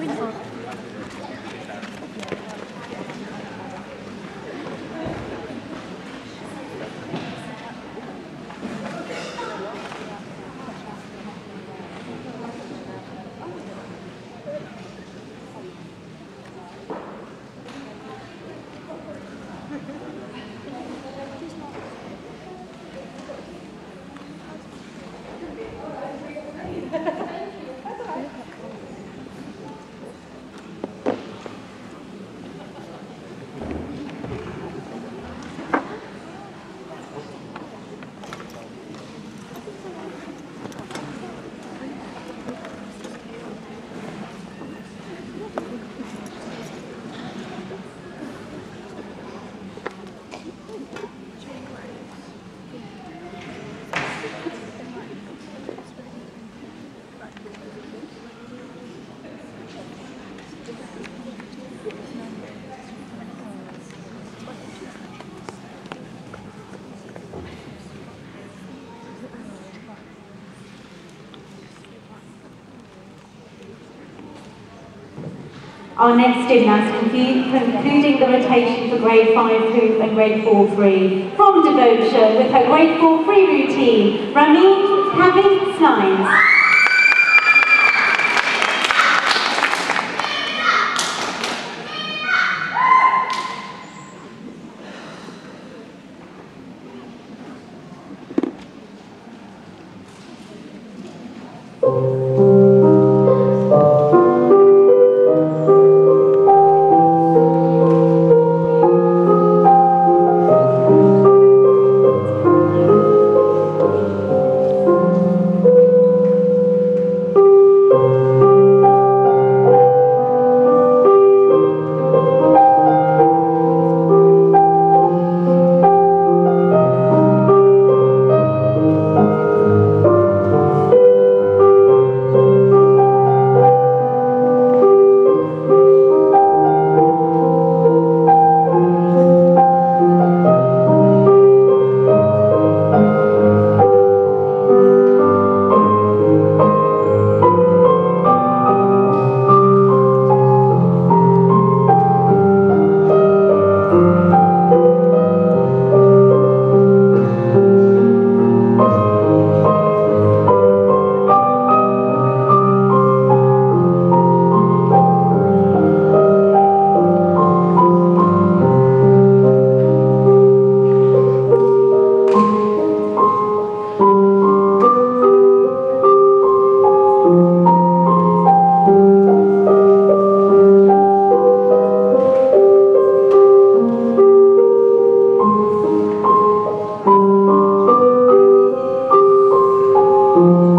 Victor Villefort. Our next gymnast concluding the rotation for grade 5 hoop and grade 4 free. From Devotion with her grade 4 free routine, Ramune Kavin Snines. Música